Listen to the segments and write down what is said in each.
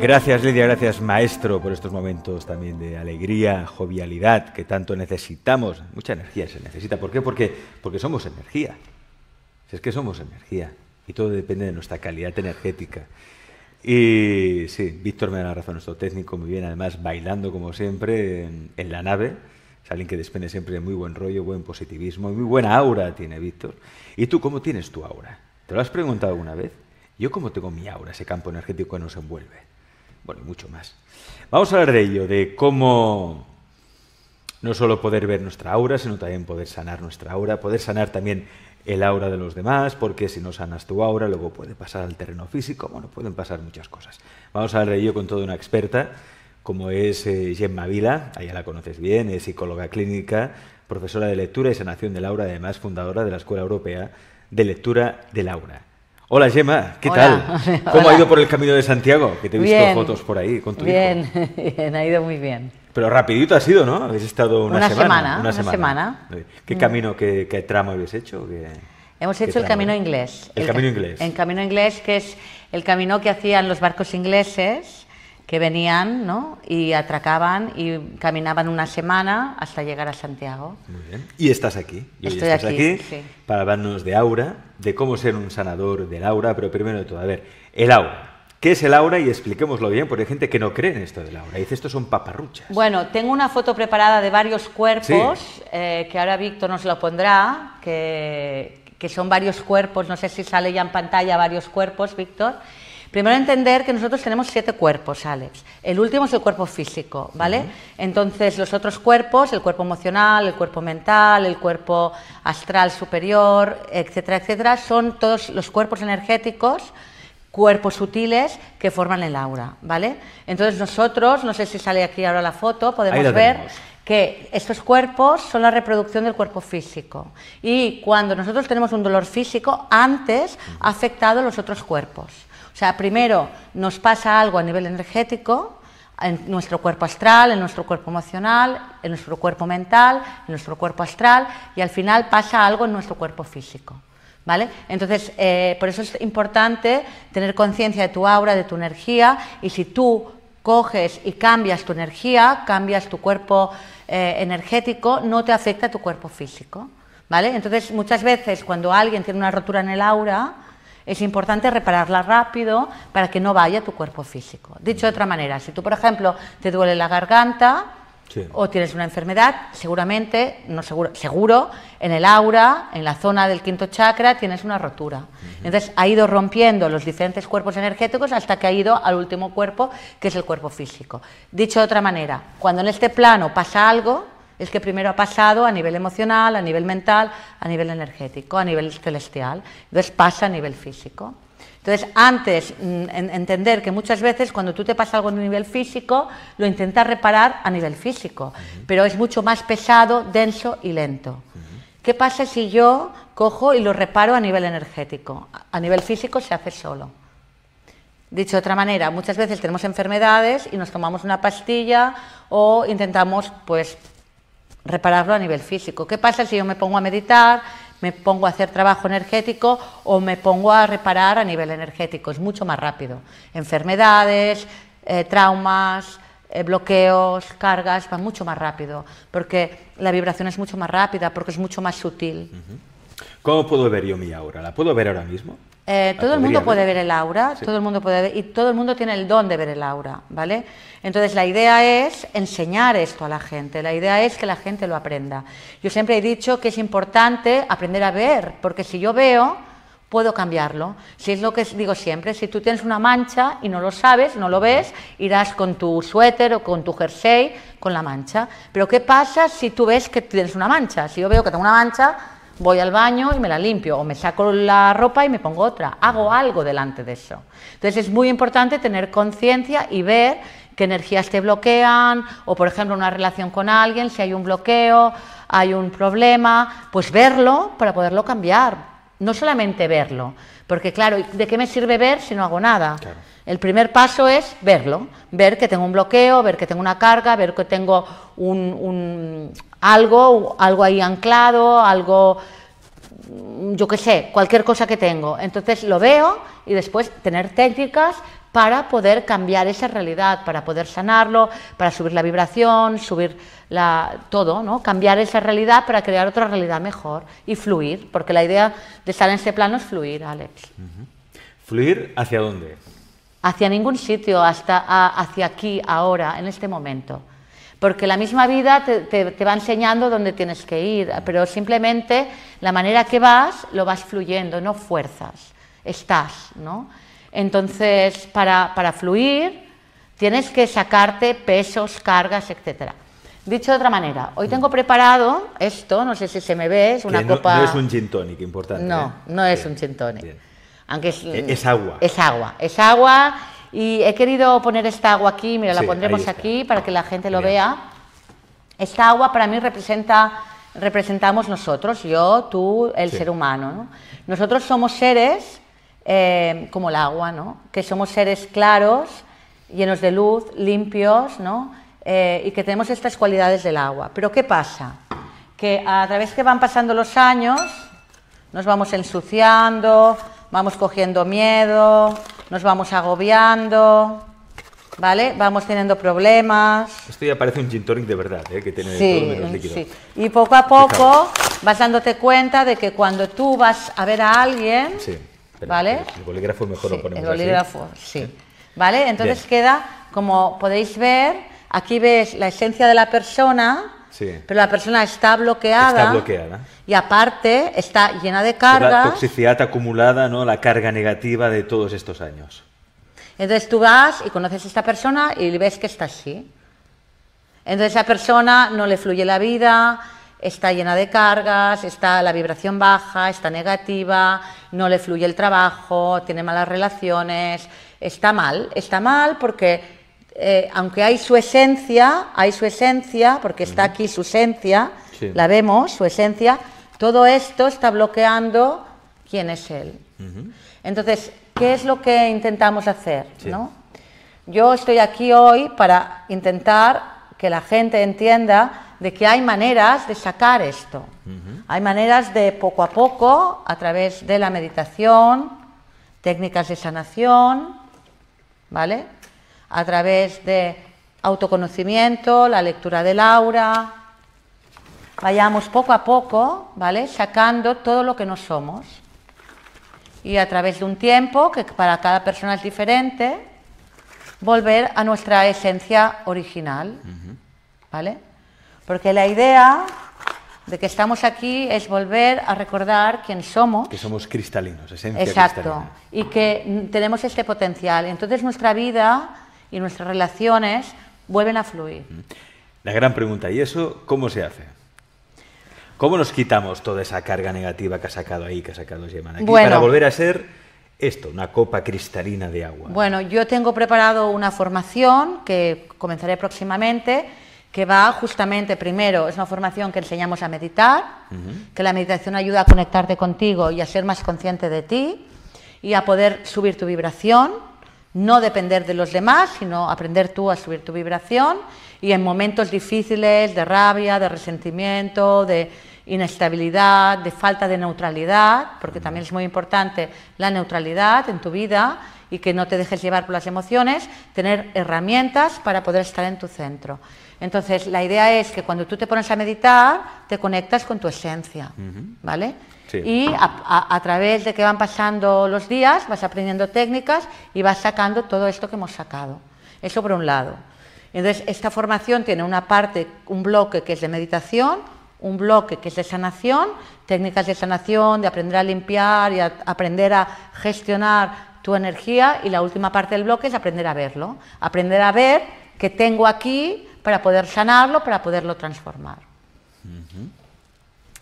Gracias Lidia, gracias maestro por estos momentos también de alegría, jovialidad que tanto necesitamos. Mucha energía se necesita. ¿Por qué? Porque, porque somos energía. Si es que somos energía y todo depende de nuestra calidad energética. Y sí, Víctor me da la razón, nuestro técnico muy bien, además bailando como siempre en, la nave. Es alguien que despende siempre de muy buen rollo, buen positivismo, y muy buena aura tiene Víctor. ¿Y tú cómo tienes tu aura? ¿Te lo has preguntado alguna vez? Yo cómo tengo mi aura, ese campo energético que nos envuelve bueno, y mucho más. Vamos a hablar de ello, de cómo no solo poder ver nuestra aura, sino también poder sanar nuestra aura, poder sanar también el aura de los demás, porque si no sanas tu aura, luego puede pasar al terreno físico, bueno, pueden pasar muchas cosas. Vamos a hablar de ello con toda una experta, como es eh, Gemma Vila, allá la conoces bien, es psicóloga clínica, profesora de lectura y sanación del aura, además fundadora de la Escuela Europea de Lectura del Aura. Hola Gemma, ¿qué tal? ¿Cómo ha ido por el camino de Santiago? Que te he visto fotos por ahí con tu bien, hijo. Bien, ha ido muy bien. Pero rapidito ha sido, ¿no? Habéis estado una, una semana, Una, semana. ¿Qué mm. camino, qué, qué, tramo habéis hecho? Hemos hecho el camino inglés. El, camino inglés. El camino inglés, que es el camino que hacían los barcos ingleses que venían ¿no? y atracaban y caminaban una semana hasta llegar a Santiago. Muy bien. Y estás aquí. Y Estoy estás aquí, para hablarnos de aura, de cómo ser un sanador del aura, pero primero de todo, a ver, el aura. ¿Qué es el aura? Y expliquémoslo bien, porque hay gente que no cree en esto del aura. Dice, estos son paparruchas. Bueno, tengo una foto preparada de varios cuerpos, eh, que ahora Víctor nos lo pondrá, que, que son varios cuerpos, no sé si sale ya en pantalla varios cuerpos, Víctor. Primero entender que nosotros tenemos siete cuerpos, Alex. El último es el cuerpo físico, ¿vale? Entonces los otros cuerpos, el cuerpo emocional, el cuerpo mental, el cuerpo astral superior, etcétera, etcétera, son todos los cuerpos energéticos cuerpos sutiles que forman el aura, ¿vale? Entonces nosotros, no sé si sale aquí ahora la foto, podemos ver que estos cuerpos son la reproducción del cuerpo físico y cuando nosotros tenemos un dolor físico, antes ha afectado los otros cuerpos. O sea, primero nos pasa algo a nivel energético, en nuestro cuerpo astral, en nuestro cuerpo emocional, en nuestro cuerpo mental, en nuestro cuerpo astral y al final pasa algo en nuestro cuerpo físico. ¿Vale? Entonces, eh, por eso es importante tener conciencia de tu aura, de tu energía y si tú coges y cambias tu energía, cambias tu cuerpo eh, energético, no te afecta tu cuerpo físico. ¿Vale? Entonces, muchas veces cuando alguien tiene una rotura en el aura, es importante repararla rápido para que no vaya a tu cuerpo físico. Dicho de otra manera, si tú, por ejemplo, te duele la garganta o tienes una enfermedad, seguramente, no seguro, seguro, en el aura, en la zona del quinto chakra, tienes una rotura. Entonces ha ido rompiendo los diferentes cuerpos energéticos hasta que ha ido al último cuerpo, que es el cuerpo físico. Dicho de otra manera, cuando en este plano pasa algo, es que primero ha pasado a nivel emocional, a nivel mental, a nivel energético, a nivel celestial, entonces pasa a nivel físico. Entonces, antes, mm, entender que muchas veces cuando tú te pasa algo a nivel físico, lo intentas reparar a nivel físico, pero es mucho más pesado, denso y lento. ¿Qué pasa si yo cojo y lo reparo a nivel energético? A nivel físico se hace solo. Dicho de otra manera, muchas veces tenemos enfermedades y nos tomamos una pastilla o intentamos pues repararlo a nivel físico. ¿Qué pasa si yo me pongo a meditar, me pongo a hacer trabajo energético o me pongo a reparar a nivel energético? Es mucho más rápido. Enfermedades, eh, traumas, eh, bloqueos, cargas, van mucho más rápido, porque la vibración es mucho más rápida, porque es mucho más sutil. ¿Cómo puedo ver yo mi aura? ¿La puedo ver ahora mismo? Eh, todo el mundo puede ver el aura, todo el mundo puede ver, y todo el mundo tiene el don de ver el aura, ¿vale? Entonces la idea es enseñar esto a la gente, la idea es que la gente lo aprenda. Yo siempre he dicho que es importante aprender a ver, porque si yo veo, puedo cambiarlo. Si es lo que digo siempre, si tú tienes una mancha y no lo sabes, no lo ves, irás con tu suéter o con tu jersey con la mancha. Pero ¿qué pasa si tú ves que tienes una mancha? Si yo veo que tengo una mancha, voy al baño y me la limpio, o me saco la ropa y me pongo otra, hago algo delante de eso. Entonces es muy importante tener conciencia y ver qué energías te bloquean, o por ejemplo una relación con alguien, si hay un bloqueo, hay un problema, pues verlo para poderlo cambiar, no solamente verlo, porque claro, ¿de qué me sirve ver si no hago nada? El primer paso es verlo, ver que tengo un bloqueo, ver que tengo una carga, ver que tengo un, algo, algo ahí anclado, algo, yo qué sé, cualquier cosa que tengo. Entonces lo veo y después tener técnicas para poder cambiar esa realidad, para poder sanarlo, para subir la vibración, subir la, todo, ¿no? cambiar esa realidad para crear otra realidad mejor y fluir, porque la idea de estar en ese plano es fluir, Alex. ¿Fluir hacia dónde? Hacia ningún sitio, hasta hacia aquí, ahora, en este momento. Porque la misma vida te, te, va enseñando dónde tienes que ir, pero simplemente la manera que vas lo vas fluyendo, no fuerzas, estás, ¿no? Entonces, para, para fluir, tienes que sacarte pesos, cargas, etcétera. Dicho de otra manera, hoy tengo preparado esto, no sé si se me ve, es una copa... No es un gin tonic, importante. No, ¿eh? no es un gin tonic. Aunque es, e-, es, agua. Es agua, es agua y he querido poner esta agua aquí, mira, la pondremos aquí para que la gente lo vea. Esta agua para mí representa, representamos nosotros, yo, tú, el ser humano. ¿no? Nosotros somos seres eh, como el agua, ¿no? que somos seres claros, llenos de luz, limpios, ¿no? Eh, y que tenemos estas cualidades del agua. Pero ¿qué pasa? Que a través que van pasando los años, nos vamos ensuciando, vamos cogiendo miedo, nos vamos agobiando, ¿vale? Vamos teniendo problemas. Esto ya parece un gin tonic de verdad, ¿eh? que tiene sí, todo menos líquido. Sí. Y poco a poco vas dándote cuenta de que cuando tú vas a ver a alguien, sí, ¿vale? El bolígrafo mejor lo ponemos El bolígrafo, sí. ¿Vale? Entonces queda, como podéis ver, aquí ves la esencia de la persona, pero la persona está bloqueada. Está bloqueada. Y aparte está llena de cargas. La toxicidad acumulada, ¿no? La carga negativa de todos estos años. Entonces tú vas y conoces a esta persona y ves que está así. Entonces esa persona no le fluye la vida, está llena de cargas, está la vibración baja, está negativa, no le fluye el trabajo, tiene malas relaciones, está mal, está mal porque eh, aunque hay su esencia, hay su esencia, porque está aquí su esencia, la vemos, su esencia, todo esto está bloqueando quién es él. Entonces, ¿qué es lo que intentamos hacer? ¿no? Yo estoy aquí hoy para intentar que la gente entienda de que hay maneras de sacar esto. Hay maneras de poco a poco, a través de la meditación, técnicas de sanación, ¿vale? A través de autoconocimiento, la lectura del aura, vayamos poco a poco, ¿vale? Sacando todo lo que no somos. Y a través de un tiempo, que para cada persona es diferente, volver a nuestra esencia original, ¿vale? Porque la idea de que estamos aquí es volver a recordar quién somos. Que somos cristalinos, esencia Exacto. Y que tenemos este potencial. Entonces nuestra vida y nuestras relaciones vuelven a fluir. La gran pregunta, ¿y eso cómo se hace? ¿Cómo nos quitamos toda esa carga negativa que ha sacado ahí, que ha sacado Gemma aquí, para volver a ser esto, una copa cristalina de agua? Bueno, yo tengo preparado una formación que comenzaré próximamente, que va justamente, primero, es una formación que enseñamos a meditar, que la meditación ayuda a conectarte contigo y a ser más consciente de ti y a poder subir tu vibración no depender de los demás, sino aprender tú a subir tu vibración y en momentos difíciles de rabia, de resentimiento, de inestabilidad, de falta de neutralidad, porque también es muy importante la neutralidad en tu vida y que no te dejes llevar por las emociones, tener herramientas para poder estar en tu centro. Entonces, la idea es que cuando tú te pones a meditar, te conectas con tu esencia, ¿vale? Y a, través de que van pasando los días vas aprendiendo técnicas y vas sacando todo esto que hemos sacado. Eso por un lado. Entonces, esta formación tiene una parte, un bloque que es de meditación, un bloque que es de sanación, técnicas de sanación, de aprender a limpiar y aprender a gestionar tu energía y la última parte del bloque es aprender a verlo, aprender a ver qué tengo aquí para poder sanarlo, para poderlo transformar.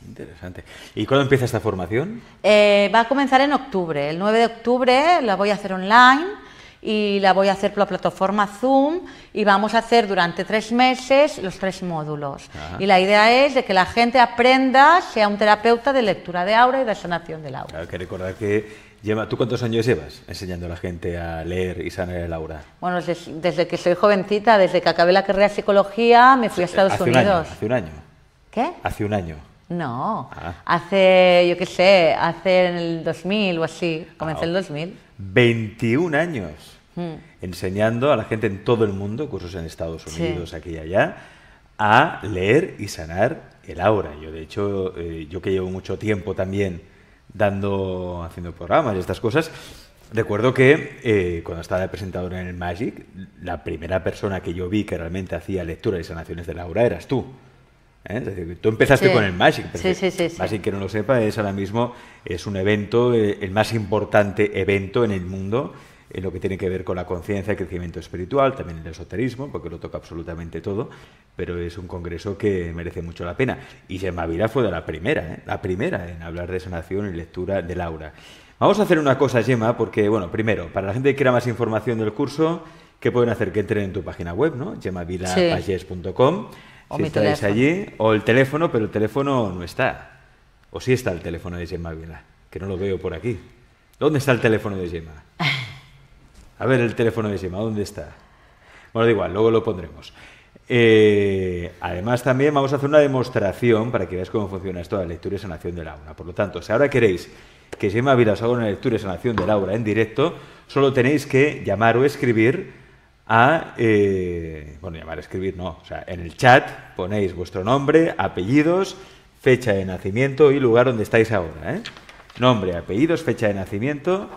Interesante. ¿Y cuándo empieza esta formación? Eh, va a comenzar en octubre. El 9 de octubre la voy a hacer online y la voy a hacer por la plataforma Zoom y vamos a hacer durante tres meses los tres módulos. Y la idea es de que la gente aprenda, sea un terapeuta de lectura de aura y de sanación del aura. Hay que recordar que lleva, ¿tú cuántos años llevas enseñando a la gente a leer y sanar el aura? Bueno, desde, que soy jovencita, desde que acabé la carrera de psicología, me fui a Estados Unidos. hace un año. ¿Qué? Hace un año. No, ah. hace, yo qué sé, hace en el 2000 o así, comencé en el 2000. 21 años. mm. enseñando a la gente en todo el mundo, cursos en Estados Unidos, aquí y allá, a leer y sanar el aura. Yo, de hecho, eh, yo que llevo mucho tiempo también dando, haciendo programas y estas cosas, recuerdo que eh, cuando estaba de presentador en el Magic, la primera persona que yo vi que realmente hacía lectura y sanaciones del aura eras tú. ¿Eh? Es decir, tú empezaste con el Magic. Sí, sí, sí, Magic, que no lo sepa, es ahora mismo es un evento, el más importante evento en el mundo en lo que tiene que ver con la conciencia, el crecimiento espiritual, también el esoterismo, porque lo toca absolutamente todo, pero es un congreso que merece mucho la pena. Y Gemma Vila fue de la primera, ¿eh? la primera en hablar de sanación y lectura de Laura. Vamos a hacer una cosa, Gemma, porque, bueno, primero, para la gente que quiera más información del curso, ¿qué pueden hacer? Que entren en tu página web, ¿no? gemavilapages.com. Si estáis allí, o el teléfono, pero el teléfono no está. O sí está el teléfono de Gemma Vila, que no lo veo por aquí. ¿Dónde está el teléfono de Gemma? A ver el teléfono de Sima, ¿dónde está? Bueno, da igual, luego lo pondremos. Eh, además, también vamos a hacer una demostración para que veáis cómo funciona esto de la lectura y sanación del aura. Por lo tanto, si ahora queréis que Gemma Vilas haga una lectura y sanación del aura en directo, solo tenéis que llamar o escribir a. Eh, bueno, llamar o escribir no. O sea, en el chat ponéis vuestro nombre, apellidos, fecha de nacimiento y lugar donde estáis ahora. ¿eh? Nombre, apellidos, fecha de nacimiento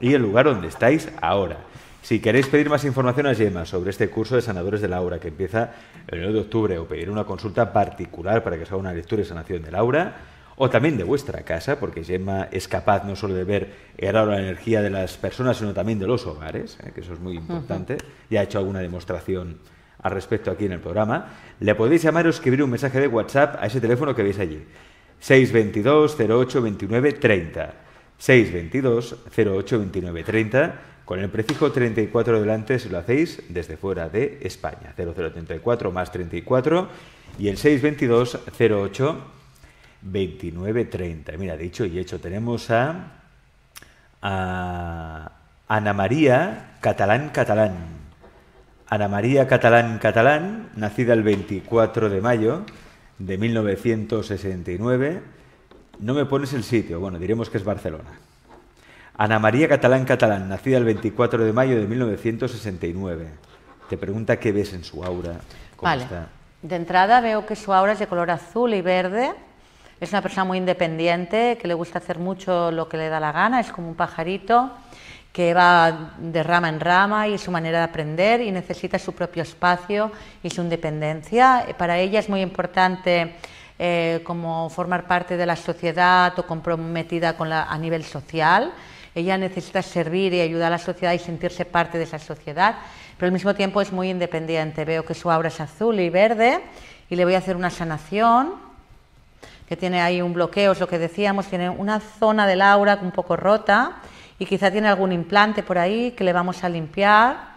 y el lugar donde estáis ahora. Si queréis pedir más información a Gemma sobre este curso de sanadores de la aura que empieza el 9 de octubre o pedir una consulta particular para que os haga una lectura y sanación del aura, o también de vuestra casa, porque Gemma es capaz no solo de ver el aura, la energía de las personas, sino también de los hogares, ¿eh? que eso es muy importante. Ya ha hecho alguna demostración al respecto aquí en el programa. Le podéis llamar o escribir un mensaje de WhatsApp a ese teléfono que veis allí. 622 08 29 30. 622 08 29 30 con el prefijo 34 delante si lo hacéis desde fuera de España. 0034 más 34 y el 622 08 29 30. Mira, dicho y hecho, tenemos a, a Ana María Catalán Catalán. Ana María Catalán Catalán, nacida el 24 de mayo de 1969 no me pones el sitio. Bueno, diremos que es Barcelona. Ana María Catalán Catalán, nacida el 24 de mayo de 1969. Te pregunta qué ves en su aura. ¿Cómo está? De entrada veo que su aura es de color azul y verde. Es una persona muy independiente, que le gusta hacer mucho lo que le da la gana, es como un pajarito que va de rama en rama y su manera de aprender y necesita su propio espacio y su independencia. Para ella es muy importante eh, como formar parte de la sociedad o comprometida con la, a nivel social. Ella necesita servir y ayudar a la sociedad y sentirse parte de esa sociedad, pero al mismo tiempo es muy independiente. Veo que su aura es azul y verde y le voy a hacer una sanación que tiene ahí un bloqueo, es lo que decíamos, tiene una zona del aura un poco rota y quizá tiene algún implante por ahí que le vamos a limpiar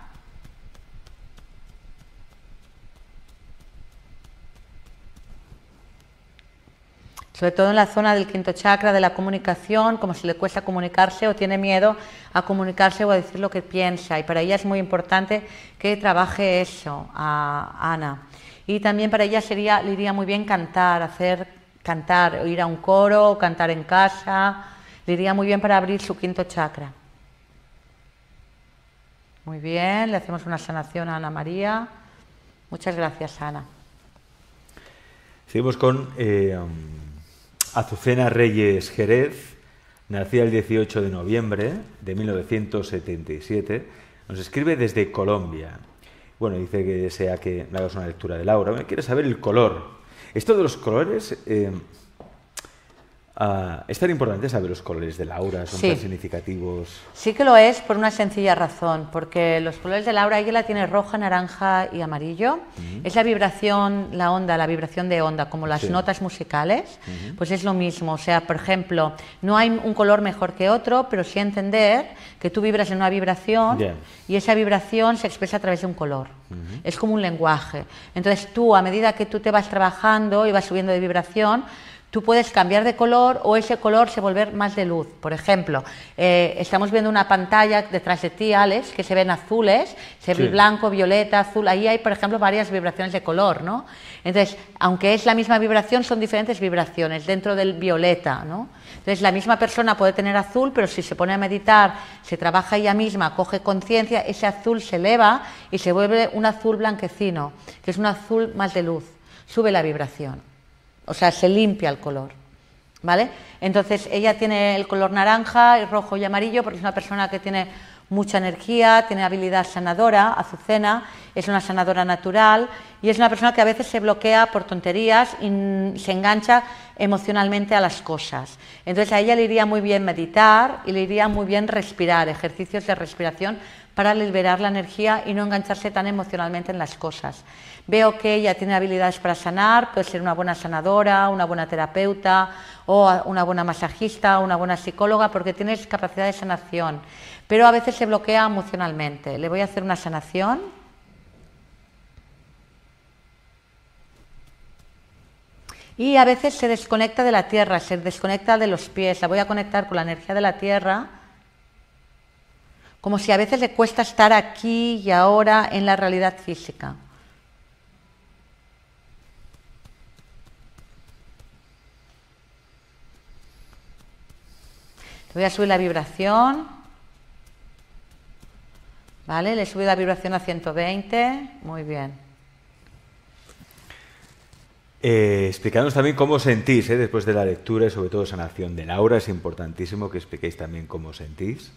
sobre todo en la zona del quinto chakra de la comunicación, como si le cuesta comunicarse o tiene miedo a comunicarse o a decir lo que piensa. Y para ella es muy importante que trabaje eso, a Ana. Y también para ella sería, le iría muy bien cantar, hacer cantar, ir a un coro, cantar en casa, le iría muy bien para abrir su quinto chakra. Muy bien, le hacemos una sanación a Ana María. Muchas gracias, Ana. Seguimos con eh, um, Azucena Reyes Jerez, nacida el 18 de noviembre de 1977, nos escribe desde Colombia. Bueno, dice que desea que le hagas una lectura de Laura. Quiere saber el color. Esto de los colores, eh, Ah, es tan importante saber los colores de aura, son tan significativos. Sí que lo es por una sencilla razón, porque los colores del aura ella la tiene roja, naranja y amarillo. Es la vibración, la onda, la vibración de onda, como las notas musicales, pues es lo mismo. O sea, por ejemplo, no hay un color mejor que otro, pero sí entender que tú vibras en una vibración y esa vibración se expresa a través de un color. Es como un lenguaje. Entonces tú, a medida que tú te vas trabajando y vas subiendo de vibración, tú puedes cambiar de color o ese color se volver más de luz. Por ejemplo, eh, estamos viendo una pantalla detrás de ti, Alex, que se ven azules, se ve blanco, violeta, azul. Ahí hay, por ejemplo, varias vibraciones de color, ¿no? Entonces, aunque es la misma vibración, son diferentes vibraciones dentro del violeta, ¿no? Entonces, la misma persona puede tener azul, pero si se pone a meditar, se trabaja ella misma, coge conciencia, ese azul se eleva y se vuelve un azul blanquecino, que es un azul más de luz. Sube la vibración. O sea, se limpia el color. ¿Vale? Entonces ella tiene el color naranja, y rojo y amarillo porque es una persona que tiene mucha energía, tiene habilidad sanadora, azucena, es una sanadora natural y es una persona que a veces se bloquea por tonterías y se engancha emocionalmente a las cosas. Entonces a ella le iría muy bien meditar y le iría muy bien respirar, ejercicios de respiración para liberar la energía y no engancharse tan emocionalmente en las cosas. Veo que ella tiene habilidades para sanar, puede ser una buena sanadora, una buena terapeuta o una buena masajista, una buena psicóloga, porque tiene capacidad de sanación, pero a veces se bloquea emocionalmente. Le voy a hacer una sanación. Y a veces se desconecta de la tierra, se desconecta de los pies. La voy a conectar con la energía de la tierra como si a veces le cuesta estar aquí y ahora en la realidad física. voy a subir la vibración. ¿Vale? Le subido la vibración a 120. Muy bien. Eh, explicarnos también cómo sentís eh, después de la lectura y sobre todo sanación de Laura. Es importantísimo que expliquéis también cómo sentís.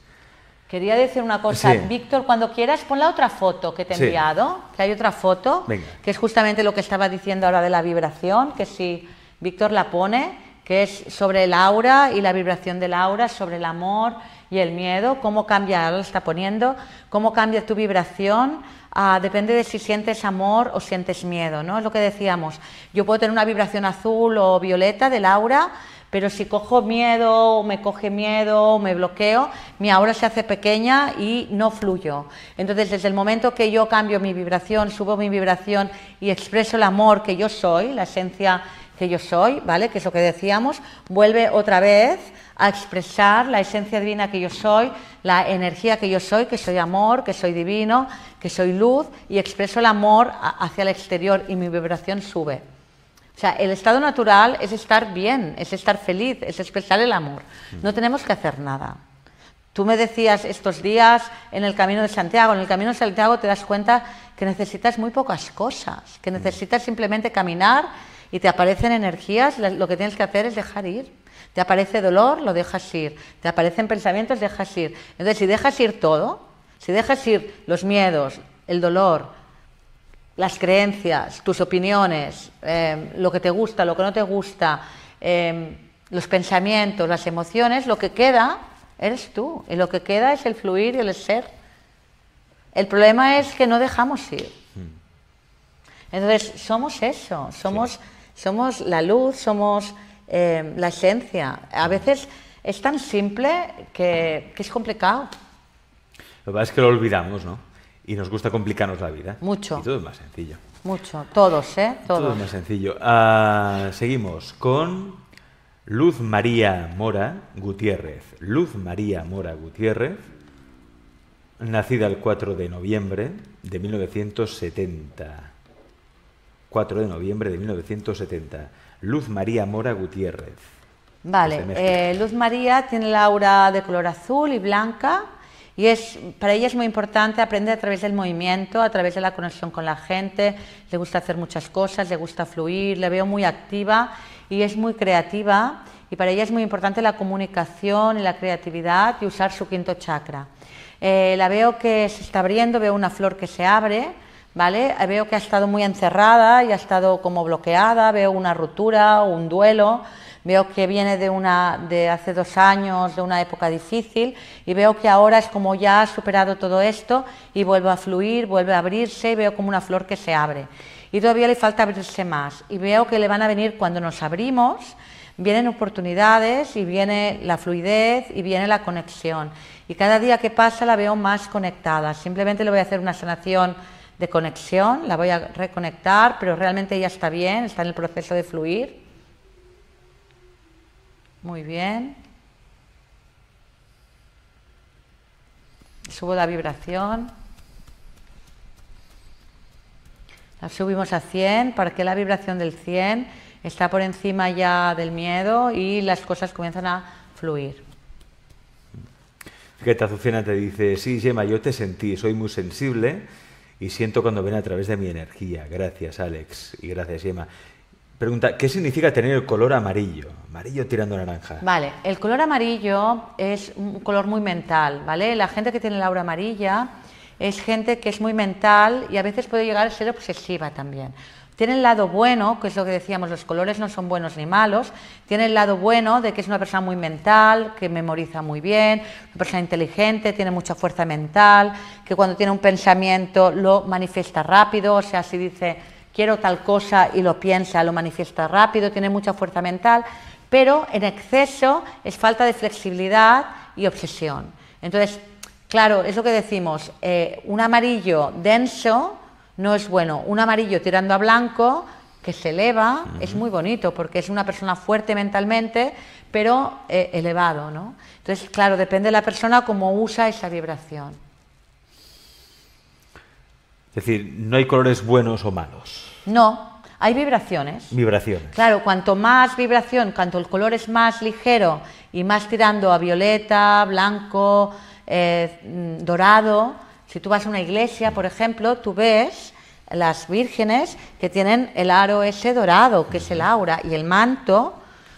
Quería decir una cosa, Víctor, cuando quieras pon la otra foto que te he enviado, que hay otra foto, que es justamente lo que estaba diciendo ahora de la vibración, que si Víctor la pone, que es sobre el aura y la vibración del aura, sobre el amor y el miedo, cómo cambia, lo está poniendo, cómo cambia tu vibración, ah, depende de si sientes amor o sientes miedo, ¿no? Es lo que decíamos, yo puedo tener una vibración azul o violeta del aura, pero si cojo miedo, me coge miedo, me bloqueo, mi aura se hace pequeña y no fluyo. Entonces, desde el momento que yo cambio mi vibración, subo mi vibración y expreso el amor que yo soy, la esencia que yo soy, ¿vale? Que es lo que decíamos, vuelve otra vez a expresar la esencia divina que yo soy, la energía que yo soy, que soy amor, que soy divino, que soy luz, y expreso el amor hacia el exterior y mi vibración sube. O sea, el estado natural es estar bien, es estar feliz, es expresar el amor. No tenemos que hacer nada. Tú me decías estos días en el Camino de Santiago, en el Camino de Santiago te das cuenta que necesitas muy pocas cosas, que necesitas simplemente caminar y te aparecen energías, lo que tienes que hacer es dejar ir. Te aparece dolor, lo dejas ir. Te aparecen pensamientos, dejas ir. Entonces, si dejas ir todo, si dejas ir los miedos, el dolor, las creencias, tus opiniones, em, lo que te gusta, lo que no te gusta, em, los pensamientos, las emociones, lo que queda eres tú. Y lo que queda es el fluir y el ser. El problema es que no dejamos ir. Hmm. Entonces, somos eso, somos, somos la luz, somos em, la esencia. A veces es tan simple que, que es complicado. Lo que pasa es que lo olvidamos, ¿no? y nos gusta complicarnos la vida. Mucho. Y todo es más sencillo. Mucho, todos, ¿eh? Todos. Todo es más sencillo. Ah, seguimos con Luz María Mora Gutiérrez. Luz María Mora Gutiérrez, nacida el 4 de noviembre de 1970. 4 de noviembre de 1970. Luz María Mora Gutiérrez. Vale, eh, Luz María tiene la aura de color azul y blanca y es, para ella es muy importante aprender a través del movimiento, a través de la conexión con la gente, le gusta hacer muchas cosas, le gusta fluir, le veo muy activa y es muy creativa y para ella es muy importante la comunicación y la creatividad y usar su quinto chakra. Eh, la veo que se está abriendo, veo una flor que se abre, ¿vale? Veo que ha estado muy encerrada y ha estado como bloqueada, veo una ruptura, un duelo, Veo que viene de, una, de hace dos años, de una época difícil, y veo que ahora es como ya ha superado todo esto y vuelve a fluir, vuelve a abrirse, y veo como una flor que se abre. Y todavía le falta abrirse más. Y veo que le van a venir cuando nos abrimos, vienen oportunidades y viene la fluidez y viene la conexión. Y cada día que pasa la veo más conectada. Simplemente le voy a hacer una sanación de conexión, la voy a reconectar, pero realmente ella está bien, está en el proceso de fluir. Muy bien. Subo la vibración. La subimos a 100 para que la vibración del 100 está por encima ya del miedo y las cosas comienzan a fluir. Fíjate, Azucena te dice, sí, Gemma, yo te sentí, soy muy sensible y siento cuando ven a través de mi energía. Gracias, Alex, y gracias, Gemma. Pregunta, ¿qué significa tener el color amarillo? Amarillo tirando naranja. Vale, el color amarillo es un color muy mental, ¿vale? La gente que tiene la aura amarilla es gente que es muy mental y a veces puede llegar a ser obsesiva también. Tiene el lado bueno, que es lo que decíamos, los colores no son buenos ni malos. Tiene el lado bueno de que es una persona muy mental, que memoriza muy bien, una persona inteligente, tiene mucha fuerza mental, que cuando tiene un pensamiento lo manifiesta rápido, o sea, si dice quiero tal cosa y lo piensa, lo manifiesta rápido, tiene mucha fuerza mental, pero en exceso es falta de flexibilidad y obsesión. Entonces, claro, es lo que decimos, eh, un amarillo denso, no es bueno. Un amarillo tirando a blanco que se eleva es muy bonito porque es una persona fuerte mentalmente, pero eh, elevado, ¿no? Entonces, claro, depende de la persona cómo usa esa vibración. Es decir, no hay colores buenos o malos. No, hay vibraciones. Vibraciones. Claro, cuanto más vibración, cuanto el color es más ligero y más tirando a violeta, blanco, eh, mm, dorado, si tú vas a una iglesia, por ejemplo, tú ves las vírgenes que tienen el aro ese dorado, que es el aura, y el manto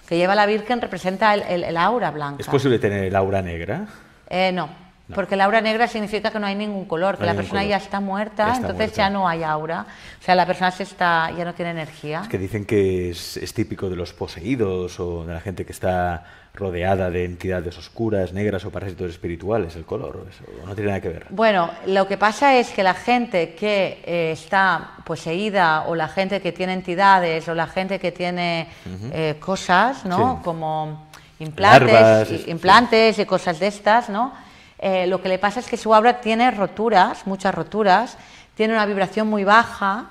que lleva la Virgen representa el, aura blanca. ¿Es posible tener el aura negra? Eh, no, porque la aura negra significa que no hay ningún color, que la persona ya está muerta, entonces ya no hay aura. O sea, la persona se está, ya no tiene energía. Es que dicen que es, es típico de los poseídos o de la gente que está rodeada de entidades oscuras, negras o parásitos espirituales, el color, eso no tiene nada que ver. Bueno, lo que pasa es que la gente que eh, está poseída o la gente que tiene entidades o la gente que tiene eh, cosas, ¿no? Como implantes, y, implantes y cosas de estas, ¿no? Eh, lo que le pasa es que su aura tiene roturas, muchas roturas, tiene una vibración muy baja,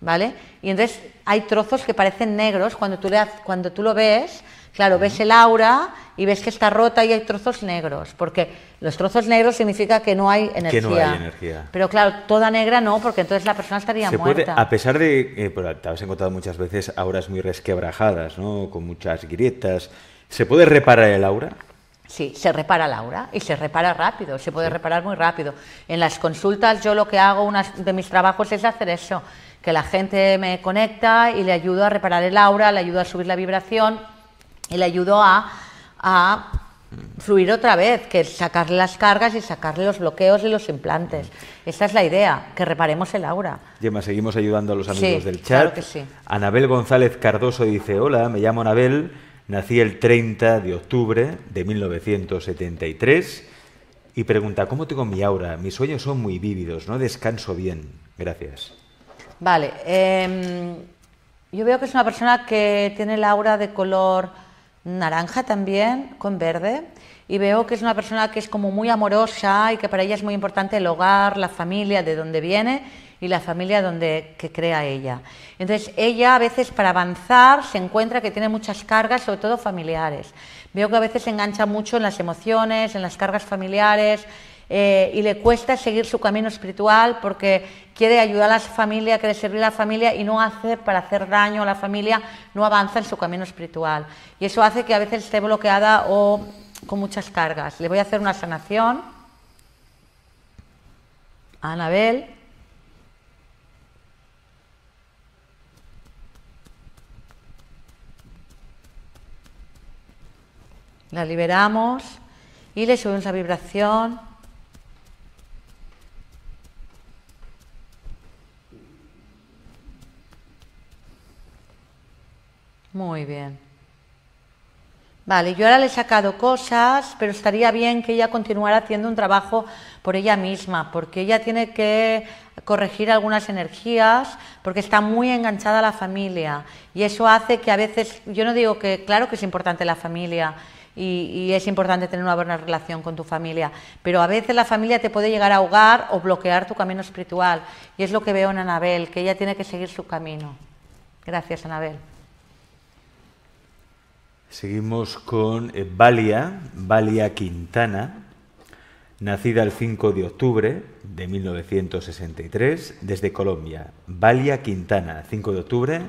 ¿vale? Y entonces hay trozos que parecen negros cuando tú, le, cuando tú lo ves Claro, ves el aura y ves que está rota y hay trozos negros, porque los trozos negros significa que no hay energía. Que no hay energía. Pero claro, toda negra no, porque entonces la persona estaría muerta. a pesar de, eh, te has encontrado muchas veces auras muy resquebrajadas, ¿no? con muchas grietas, ¿se puede reparar el aura? Sí, se repara el aura y se repara rápido, se puede reparar muy rápido. En las consultas yo lo que hago, uno de mis trabajos es hacer eso, que la gente me conecta y le ayudo a reparar el aura, le ayudo a subir la vibración y le ayudó a, fluir otra vez, que es sacarle las cargas y sacarle los bloqueos y los implantes. Esa es la idea, que reparemos el aura. Gemma, seguimos ayudando a los amigos del chat. Claro que sí. Anabel González Cardoso dice, hola, me llamo Anabel, nací el 30 de octubre de 1973 y pregunta, ¿cómo tengo mi aura? Mis sueños son muy vívidos, no descanso bien. Gracias. Vale, em, yo veo que es una persona que tiene el aura de color naranja también, con verde, y veo que es una persona que es como muy amorosa y que para ella es muy importante el hogar, la familia de donde viene y la familia donde que crea ella. Entonces ella a veces para avanzar se encuentra que tiene muchas cargas, sobre todo familiares. Veo que a veces se engancha mucho en las emociones, en las cargas familiares, eh, y le cuesta seguir su camino espiritual porque quiere ayudar a la familia, quiere servir a la familia y no hace para hacer daño a la familia, no avanza en su camino espiritual. Y eso hace que a veces esté bloqueada o con muchas cargas. Le voy a hacer una sanación a Anabel. La liberamos y le subimos la vibración. Muy bien. Vale, yo ahora le he sacado cosas, pero estaría bien que ella continuara haciendo un trabajo por ella misma, porque ella tiene que corregir algunas energías, porque está muy enganchada a la familia. Y eso hace que a veces, yo no digo que, claro que es importante la familia, y, y, es importante tener una buena relación con tu familia, pero a veces la familia te puede llegar a ahogar o bloquear tu camino espiritual. Y es lo que veo en Anabel, que ella tiene que seguir su camino. Gracias, Anabel. Seguimos con eh, Valia, Valia Quintana, nacida el 5 de octubre de 1963 desde Colombia. Valia Quintana, 5 de octubre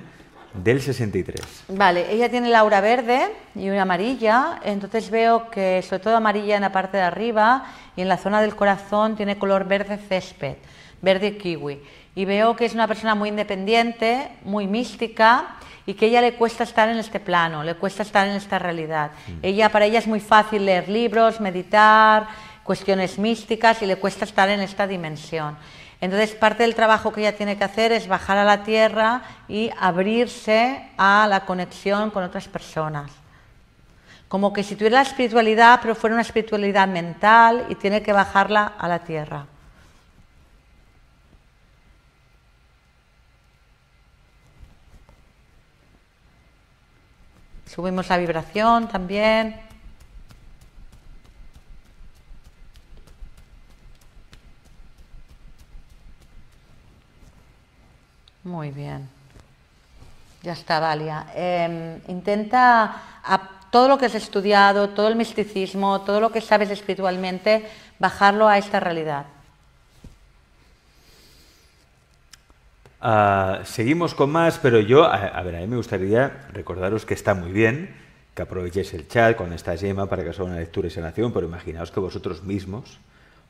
del 63. Vale, ella tiene la aura verde y una amarilla, entonces veo que sobre todo amarilla en la parte de arriba y en la zona del corazón tiene color verde césped, verde kiwi. Y veo que es una persona muy independiente, muy mística y que a ella le cuesta estar en este plano, le cuesta estar en esta realidad. Mm. Ella para ella es muy fácil leer libros, meditar, cuestiones místicas y le cuesta estar en esta dimensión. Entonces, parte del trabajo que ella tiene que hacer es bajar a la tierra y abrirse a la conexión con otras personas. Como que si tuviera la espiritualidad, pero fuera una espiritualidad mental y tiene que bajarla a la tierra. Subimos la vibración también. Muy bien. Ya está, Valia. Em, intenta todo lo que has estudiado, todo el misticismo, todo lo que sabes espiritualmente, bajarlo a esta realidad. Ah, seguimos con más, pero yo, a, ver, a mí me gustaría recordaros que está muy bien que aprovechéis el chat con esta yema para que os haga una lectura y sanación, pero imaginaos que vosotros mismos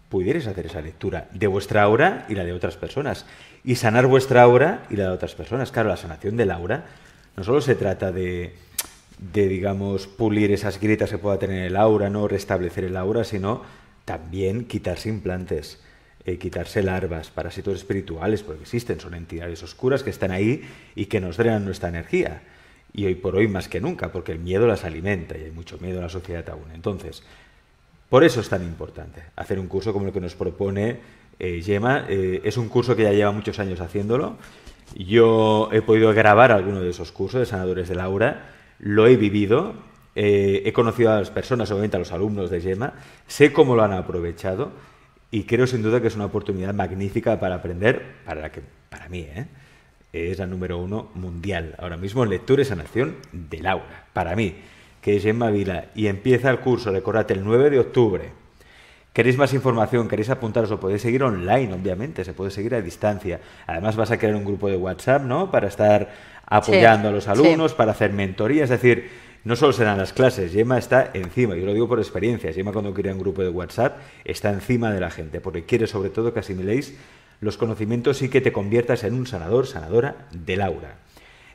pudierais hacer esa lectura de vuestra aura y la de otras personas. Y sanar vuestra aura y la de otras personas. Claro, la sanación del aura no solo se trata de, de digamos, pulir esas grietas que pueda tener el aura, no restablecer el aura, sino también quitarse implantes, eh, quitarse larvas, parásitos espirituales, porque existen, son entidades oscuras que están ahí y que nos drenan nuestra energía. Y hoy por hoy más que nunca, porque el miedo las alimenta y hay mucho miedo en la sociedad aún. Entonces, por eso es tan importante hacer un curso como el que nos propone eh, Yema. Eh, es un curso que ya lleva muchos años haciéndolo. Yo he podido grabar alguno de esos cursos de sanadores de Laura, lo he vivido, eh, he conocido a las personas, obviamente a los alumnos de Yema, sé cómo lo han aprovechado y creo sin duda que es una oportunidad magnífica para aprender, para la que para mí es la número uno mundial ahora mismo lectura y sanación de Laura, para mí que es Gemma Vila, y empieza el curso, recordad, el 9 de octubre. ¿Queréis más información? ¿Queréis apuntaros? Lo podéis seguir online, obviamente, se puede seguir a distancia. Además vas a crear un grupo de WhatsApp, ¿no? Para estar apoyando a los alumnos, para hacer mentoría, es decir, no solo serán las clases, Gemma está encima, yo lo digo por experiencia, Gemma cuando crea un grupo de WhatsApp está encima de la gente, porque quiere sobre todo que asimiléis los conocimientos y que te conviertas en un sanador, sanadora de Laura.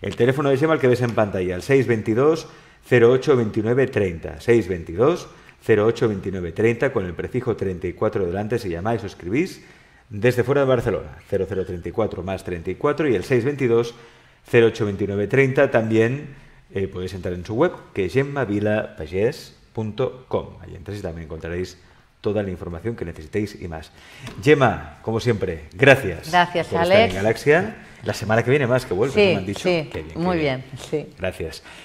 El teléfono de Gemma, el que ves en pantalla, el 622 082930 622 082930 con el prefijo 34 delante si llamáis o escribís desde fuera de Barcelona 0034 más 34 y el 622 082930 también eh, podéis entrar en su web que es gemmavilapagés.com allí entréis y también encontraréis toda la información que necesitéis y más. Gemma, como siempre, gracias. Gracias, Alex. Galaxia. La semana que viene más que vuelve, sí, me han dicho. Sí, muy bien. bien. Sí. Gracias.